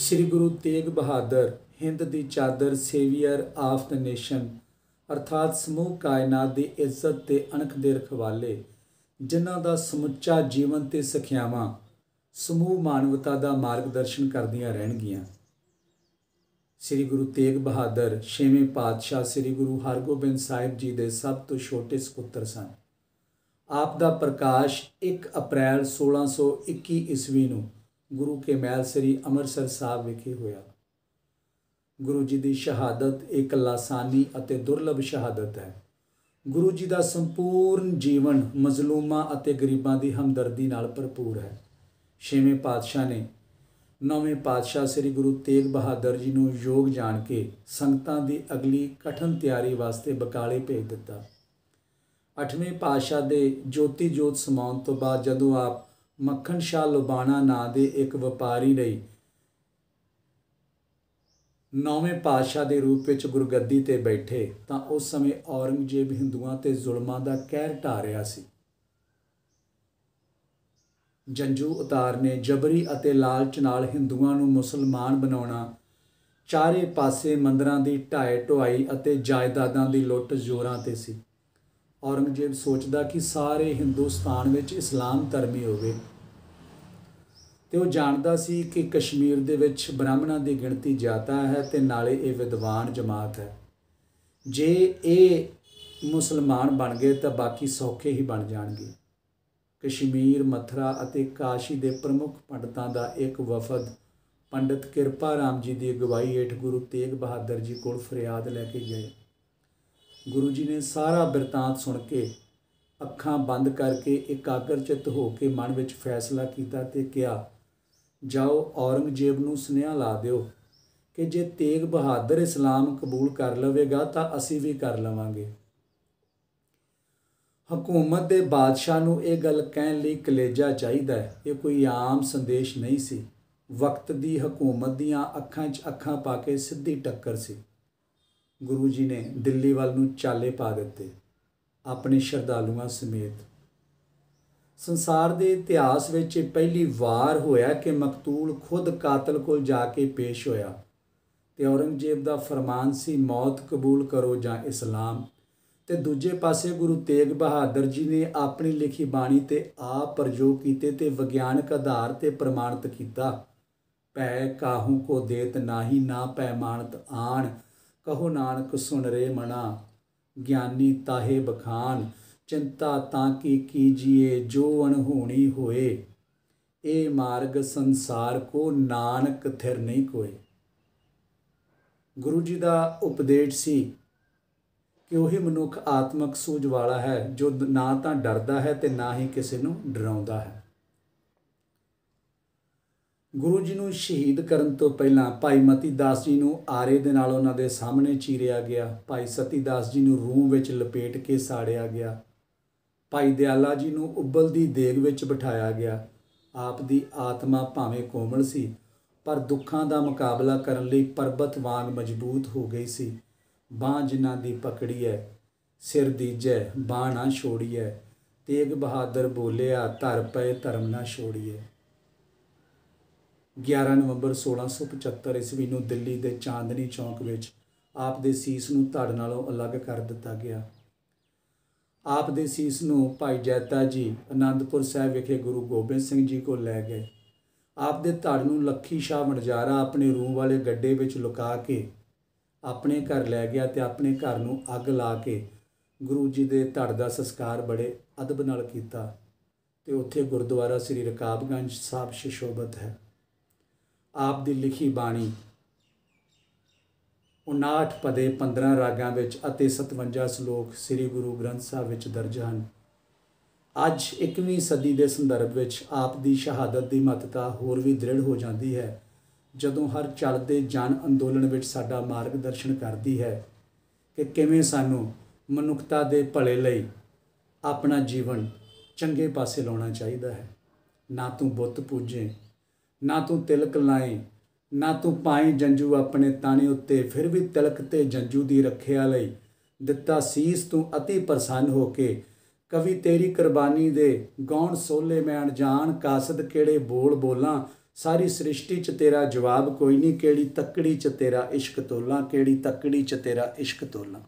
ਸ੍ਰੀ ਗੁਰੂ ਤੇਗ ਬਹਾਦਰ ਹਿੰਦ ਦੀ ਚਾਦਰ saviour of the nation, ਅਰਥਾਤ ਸਮੂਹ ਕਾਇਨਾਤ ਦੀ ਇੱਜ਼ਤ ਤੇ ਅਣਖ ਦੇ ਰਖਵਾਲੇ, ਜਿਨ੍ਹਾਂ ਦਾ ਸਮੁੱਚਾ ਜੀਵਨ ਤੇ ਸਿੱਖਿਆਵਾਂ ਸਮੂਹ ਮਾਨਵਤਾ ਦਾ ਮਾਰਗਦਰਸ਼ਨ ਕਰਦੀਆਂ ਰਹਿਣਗੀਆਂ। ਸ੍ਰੀ ਗੁਰੂ ਤੇਗ ਬਹਾਦਰ ਛੇਵੇਂ ਪਾਤਸ਼ਾਹ ਸ੍ਰੀ ਗੁਰੂ ਹਰਗੋਬਿੰਦ ਸਾਹਿਬ ਜੀ ਦੇ ਸਭ ਤੋਂ ਛੋਟੇ ਸੁਪੁੱਤਰ ਸਨ। ਆਪ ਦਾ ਪ੍ਰਕਾਸ਼ 1 ਅਪ੍ਰੈਲ 1621 ਈਸਵੀ ਨੂੰ ਗੁਰੂ ਕੇ ਮਹਿਲ ਸ੍ਰੀ ਅੰਮ੍ਰਿਤਸਰ ਸਾਹਿਬ ਵਿਖੇ ਹੋਇਆ। ਗੁਰੂ ਜੀ ਦੀ ਸ਼ਹਾਦਤ ਇੱਕ ਲਾਸਾਨੀ ਅਤੇ ਦੁਰਲਭ ਸ਼ਹਾਦਤ ਹੈ। ਗੁਰੂ ਜੀ ਦਾ ਸੰਪੂਰਨ ਜੀਵਨ ਮਜ਼ਲੂਮਾਂ ਅਤੇ ਗਰੀਬਾਂ ਦੀ ਹਮਦਰਦੀ ਨਾਲ ਭਰਪੂਰ ਹੈ। ਛੇਵੇਂ ਪਾਤਸ਼ਾਹ ਨੇ ਨੌਵੇਂ ਪਾਤਸ਼ਾਹ ਸ੍ਰੀ ਗੁਰੂ ਤੇਗ ਬਹਾਦਰ ਜੀ ਨੂੰ ਯੋਗ ਜਾਣ ਕੇ ਸੰਗਤਾਂ ਦੀ ਅਗਲੀ ਕਠਨ ਤਿਆਰੀ ਵਾਸਤੇ ਬਕਾਲੇ ਭੇਜ ਦਿੱਤਾ। ਅੱਠਵੇਂ ਪਾਤਸ਼ਾਹ ਦੇ ਜੋਤੀ ਜੋਤ ਸਮਾਉਣ ਤੋਂ ਬਾਅਦ ਜਦੋਂ ਆਪ ਮੱਖਣ ਸ਼ਾਹ ਲੁਬਾਣਾ ਨਾਂ ਦੇ ਇੱਕ ਵਪਾਰੀ ਲਈ ਨੌਵੇਂ ਪਾਤਸ਼ਾਹ ਦੇ ਰੂਪ ਵਿੱਚ ਗੁਰਗੱਦੀ ਤੇ ਬੈਠੇ, ਤਾਂ ਉਸ ਸਮੇਂ ਔਰੰਗਜ਼ੇਬ ਹਿੰਦੂਆਂ ਤੇ ਜ਼ੁਲਮਾਂ ਦਾ ਕਹਿਰ ਢਾ ਰਿਹਾ ਸੀ। ਜੰਜੂ ਉਤਾਰ ਨੇ ਜਬਰੀ ਅਤੇ ਲਾਲਚ ਨਾਲ ਹਿੰਦੂਆਂ ਨੂੰ ਮੁਸਲਮਾਨ ਬਣਾਉਣਾ, ਚਾਰੇ ਪਾਸੇ ਮੰਦਰਾਂ ਦੀ ਢਾਏ ਢੁਆਈ ਅਤੇ ਜਾਇਦਾਦਾਂ ਦੀ ਲੁੱਟ ਜ਼ੋਰਾਂ ਤੇ ਸੀ। ਔਰੰਗਜ਼ੇਬ ਸੋਚਦਾ ਕਿ ਸਾਰੇ ਹਿੰਦੁਸਤਾਨ ਵਿੱਚ ਇਸਲਾਮ ਧਰਮੀ ਹੋਵੇ। ਤੇ ਉਹ ਜਾਣਦਾ ਸੀ ਕਿ ਕਸ਼ਮੀਰ ਦੇ ਵਿੱਚ ਬ੍ਰਾਹਮਣਾਂ ਦੀ ਗਿਣਤੀ ਜ਼ਿਆਦਾ ਹੈ ਤੇ ਨਾਲੇ ਇਹ ਵਿਦਵਾਨ ਜਮਾਤ ਹੈ। ਜੇ ਇਹ ਮੁਸਲਮਾਨ ਬਣ ਗਏ ਤਾਂ ਬਾਕੀ ਸੌਖੇ ਹੀ ਬਣ ਜਾਣਗੇ। ਕਸ਼ਮੀਰ, ਮਥਰਾ ਅਤੇ ਕਾਸ਼ੀ ਦੇ ਪ੍ਰਮੁੱਖ ਪੰਡਤਾਂ ਦਾ ਇੱਕ ਵਫਦ ਪੰਡਤ ਕਿਰਪਾ ਰਾਮ ਜੀ ਦੀ ਅਗਵਾਈ ਹੇਠ ਗੁਰੂ ਤੇਗ ਬਹਾਦਰ ਜੀ ਕੋਲ ਫਰਿਆਦ ਲੈ ਕੇ ਗਏ। ਗੁਰੂ ਜੀ ਨੇ ਸਾਰਾ ਬਿਰਤਾਂਤ ਸੁਣ ਕੇ ਅੱਖਾਂ ਬੰਦ ਕਰਕੇ ਇਕਾਗਰਚਿਤ ਹੋ ਕੇ ਮਨ ਵਿੱਚ ਫੈਸਲਾ ਕੀਤਾ ਤੇ ਕਿਹਾ, ਜਾਓ ਔਰੰਗਜ਼ੇਬ ਨੂੰ ਸੁਨੇਹਾ ਲਾ ਦਿਓ ਕਿ ਜੇ ਤੇਗ ਬਹਾਦਰ ਇਸਲਾਮ ਕਬੂਲ ਕਰ ਲਵੇਗਾ ਤਾਂ ਅਸੀਂ ਵੀ ਕਰ ਲਵਾਂਗੇ। ਹਕੂਮਤ ਦੇ ਬਾਦਸ਼ਾਹ ਨੂੰ ਇਹ ਗੱਲ ਕਹਿਣ ਲਈ ਕਲੇਜਾ ਚਾਹੀਦਾ ਹੈ। ਇਹ ਕੋਈ ਆਮ ਸੰਦੇਸ਼ ਨਹੀਂ ਸੀ। ਵਕਤ ਦੀ ਹਕੂਮਤ ਦੀਆਂ ਅੱਖਾਂ 'ਚ ਅੱਖਾਂ ਪਾ ਕੇ ਸਿੱਧੀ ਟੱਕਰ ਸੀ। ਗੁਰੂ ਜੀ ਨੇ ਦਿੱਲੀ ਵੱਲ ਨੂੰ ਚਾਲੇ ਪਾ ਦਿੱਤੇ, ਆਪਣੇ ਸ਼ਰਧਾਲੂਆਂ ਸਮੇਤ। ਸੰਸਾਰ ਦੇ ਇਤਿਹਾਸ ਵਿੱਚ ਪਹਿਲੀ ਵਾਰ ਹੋਇਆ ਕਿ ਮਕਤੂਲ ਖੁਦ ਕਾਤਲ ਕੋਲ ਜਾ ਕੇ ਪੇਸ਼ ਹੋਇਆ ਤੇ ਔਰੰਗਜ਼ੇਬ ਦਾ ਫਰਮਾਨ ਸੀ, ਮੌਤ ਕਬੂਲ ਕਰੋ ਜਾਂ ਇਸਲਾਮ। ਤੇ ਦੂਜੇ ਪਾਸੇ ਗੁਰੂ ਤੇਗ ਬਹਾਦਰ ਜੀ ਨੇ ਆਪਣੀ ਲਿਖੀ ਬਾਣੀ ਤੇ ਆਪ ਪ੍ਰਯੋਗ ਕੀਤੇ ਤੇ ਵਿਗਿਆਨਕ ਆਧਾਰ ਤੇ ਪ੍ਰਮਾਣਿਤ ਕੀਤਾ। ਪੈ ਕਾਹੂ ਕੋ ਦੇਤ ਨਾਹੀ, ਨਾ ਪੈਮਾਨਤ ਆਣ। ਕਹੋ ਨਾਨਕ, ਸੁਣ ਰੇ ਮਨਾ, ਗਿਆਨੀ ਤਾਹੇ ਬਖਾਨ, ਚਿੰਤਾ ਤਾਂ ਕੀ ਕੀਜੀਏ, ਜੋ ਅਣਹੋਣੀ ਹੋਏ। ਇਹ ਮਾਰਗ ਸੰਸਾਰ ਕੋ ਨਾਨਕ ਥਿਰ ਨਹੀਂ ਕੋਏ। ਗੁਰੂ ਜੀ ਦਾ ਉਪਦੇਸ਼ ਸੀ ਕਿ ਉਹੀ ਮਨੁੱਖ ਆਤਮਕ ਸੂਝ ਵਾਲਾ ਹੈ, ਜੋ ਨਾ ਤਾਂ ਡਰਦਾ ਹੈ ਤੇ ਨਾ ਹੀ ਕਿਸੇ ਨੂੰ ਡਰਾਉਂਦਾ ਹੈ। ਗੁਰੂ ਜੀ ਨੂੰ ਸ਼ਹੀਦ ਕਰਨ ਤੋਂ ਪਹਿਲਾਂ ਭਾਈ ਮਤੀ ਦਾਸ ਜੀ ਨੂੰ ਆਰੇ ਦੇ ਨਾਲ ਉਹਨਾਂ ਦੇ ਸਾਹਮਣੇ ਚੀਰਿਆ ਗਿਆ। ਭਾਈ ਸਤੀ ਦਾਸ ਜੀ ਨੂੰ ਰੂਹ ਵਿੱਚ ਲਪੇਟ ਕੇ ਸਾੜਿਆ ਗਿਆ। ਭਾਈ ਦਿਆਲਾ ਜੀ ਨੂੰ ਉਬਲਦੀ ਦੇਗ ਵਿੱਚ ਬਿਠਾਇਆ ਗਿਆ। ਆਪ ਦੀ ਆਤਮਾ ਭਾਵੇਂ ਕੋਮਲ ਸੀ, ਪਰ ਦੁੱਖਾਂ ਦਾ ਮੁਕਾਬਲਾ ਕਰਨ ਲਈ ਪਰਬਤ ਵਾਂਗ ਮਜ਼ਬੂਤ ਹੋ ਗਈ ਸੀ। ਬਾਹ ਜਿਨ੍ਹਾਂ ਦੀ ਪਕੜੀ ਹੈ ਸਿਰ ਦੀਜੈ ਬਾਹ ਨਾ ਛੋੜੀਐ। ਤੇਗ ਬਹਾਦਰ ਬੋਲਿਆ, ਧਰ ਪਏ ਧਰਮ ਨਾ ਛੋੜੀਐ। 11 ਨਵੰਬਰ 1675 ਈਸਵੀ ਨੂੰ ਦਿੱਲੀ ਦੇ ਚਾਂਦਨੀ ਚੌਂਕ ਵਿੱਚ ਆਪ ਦੇ ਸੀਸ ਨੂੰ ਧੜ ਨਾਲੋਂ ਅਲੱਗ ਕਰ ਦਿੱਤਾ ਗਿਆ। ਆਪ ਦੇ ਸੀਸ ਨੂੰ ਭਾਈ ਜੈਤਾ ਜੀ ਆਨੰਦਪੁਰ ਸਾਹਿਬ ਵਿਖੇ ਗੁਰੂ ਗੋਬਿੰਦ ਸਿੰਘ ਜੀ ਕੋਲ ਲੈ ਗਏ। ਆਪ ਦੇ ਧੜ ਨੂੰ ਲੱਖੀ ਸ਼ਾਹ ਮਣਜਾਰਾ ਆਪਣੇ ਰੂਮ ਵਾਲੇ ਗੱਡੇ ਵਿੱਚ ਲੁਕਾ ਕੇ ਆਪਣੇ ਘਰ ਲੈ ਗਿਆ ਤੇ ਆਪਣੇ ਘਰ ਨੂੰ ਅੱਗ ਲਾ ਕੇ ਗੁਰੂ ਜੀ ਦੇ ਧੜ ਦਾ ਸੰਸਕਾਰ ਬੜੇ ਅਦਬ ਨਾਲ ਕੀਤਾ। ਤੇ ਉੱਥੇ ਗੁਰਦੁਆਰਾ ਸ੍ਰੀ ਰਕਾਬਗੰਜ ਸਾਹਿਬ ਸ਼ਿਸ਼ੋਭਤ ਹੈ। ਆਪ ਦੀ ਲਿਖੀ ਬਾਣੀ 59 ਪਦੇ 15 ਰਾਗਾਂ ਵਿੱਚ ਅਤੇ 57 ਸ਼ਲੋਕ ਸ੍ਰੀ ਗੁਰੂ ਗ੍ਰੰਥ ਸਾਹਿਬ ਵਿੱਚ ਦਰਜ ਹਨ। ਅੱਜ 21ਵੀਂ ਸਦੀ ਦੇ ਸੰਦਰਭ ਵਿੱਚ ਆਪ ਦੀ ਸ਼ਹਾਦਤ ਦੀ ਮਹੱਤਤਾ ਹੋਰ ਵੀ ਦ੍ਰਿੜ ਹੋ ਜਾਂਦੀ ਹੈ, ਜਦੋਂ ਹਰ ਚੱਲਦੇ ਜਨ ਅੰਦੋਲਨ ਵਿੱਚ ਸਾਡਾ ਮਾਰਗਦਰਸ਼ਨ ਕਰਦੀ ਹੈ ਕਿ ਕਿਵੇਂ ਸਾਨੂੰ ਮਨੁੱਖਤਾ ਦੇ ਭਲੇ ਲਈ ਆਪਣਾ ਜੀਵਨ ਚੰਗੇ ਪਾਸੇ ਲਾਉਣਾ ਚਾਹੀਦਾ ਹੈ। ਨਾ ਤੂੰ ਬੁੱਤ ਪੂਜੇ ਨਾ ਤੂੰ ਤਿਲਕ ਲਾਏ ਨਾ ਤੂੰ ਪਾਈ ਜੰਜੂ ਆਪਣੇ ਤਾਣੇ ਉੱਤੇ, ਫਿਰ ਵੀ ਤਿਲਕ ਤੇ ਜੰਜੂ ਦੀ ਰੱਖਿਆ ਲਈ। ਦਿੱਤਾ ਸੀਸ ਤੂੰ ਅਤੀ ਪ੍ਰਸੰਨ ਹੋ ਕੇ, ਕਵੀ ਤੇਰੀ ਕੁਰਬਾਨੀ ਦੇ, ਗੌਣ ਸੋਲੇ ਮੈਂ ਅਣਜਾਣ ਕਾਸਦ ਕਿਹੜੇ ਬੋਲ ਬੋਲਾਂ, ਸਾਰੀ ਸ੍ਰਿਸ਼ਟੀ 'ਚ ਤੇਰਾ ਜਵਾਬ ਕੋਈ ਨਹੀਂ ਕਿਹੜੀ ਤੱਕੜੀ 'ਚ ਤੇਰਾ ਇਸ਼ਕ ਤੋਲਾਂ, ਕਿਹੜੀ ਤੱਕੜੀ 'ਚ ਤੇਰਾ ਇਸ਼ਕ ਤੋਲਾਂ।